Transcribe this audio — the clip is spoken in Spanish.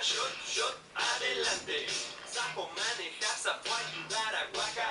Shot, shot, adelante. Sapo maneja, sapo ayudar a guacarear.